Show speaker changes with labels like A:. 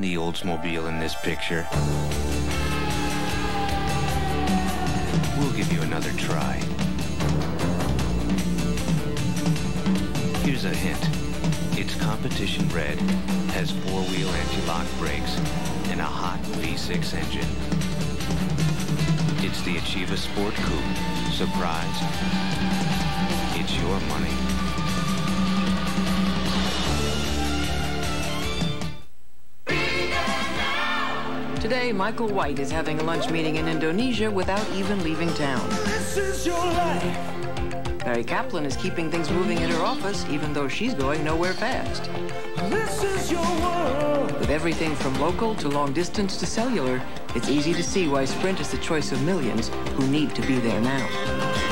A: The Oldsmobile in this picture. We'll give you another try. Here's a hint. It's competition red, has four-wheel anti-lock brakes, and a hot V6 engine. It's the Achieva Sport Coupe. Surprise?
B: Today, Michael White is having a lunch meeting in Indonesia without even leaving town.
C: This is your life.
B: Barry Kaplan is keeping things moving at her office, even though she's going nowhere fast.
C: This is your world.
B: With everything from local to long distance to cellular, it's easy to see why Sprint is the choice of millions who need to be there now.